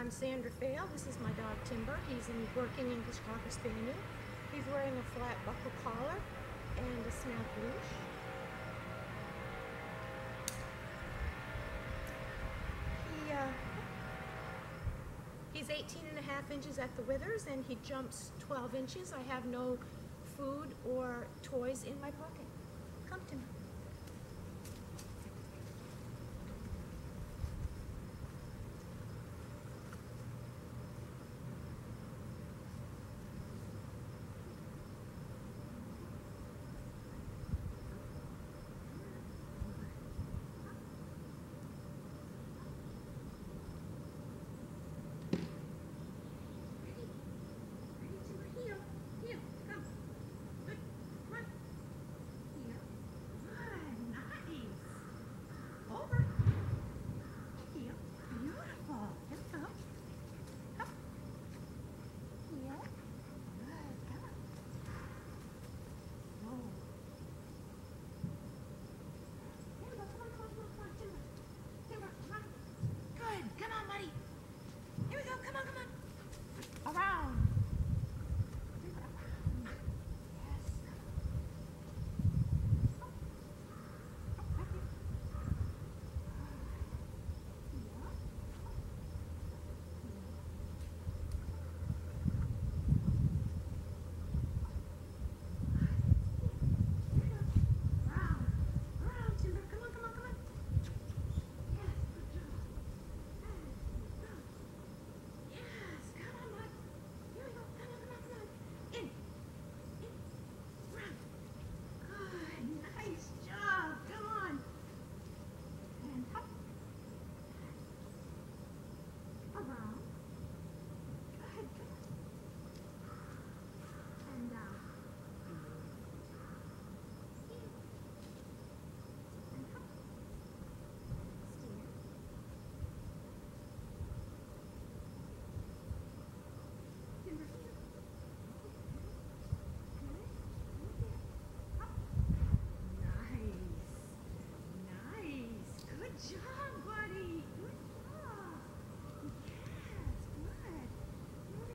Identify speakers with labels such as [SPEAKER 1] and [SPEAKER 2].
[SPEAKER 1] I'm Sandra Fayle. This is my dog Timber. He's a working English Cocker Spaniel. He's wearing a flat buckle collar and a snap leash. He, uh, he's 18 and a half inches at the withers and he jumps 12 inches. I have no food or toys in my pocket. Come to me.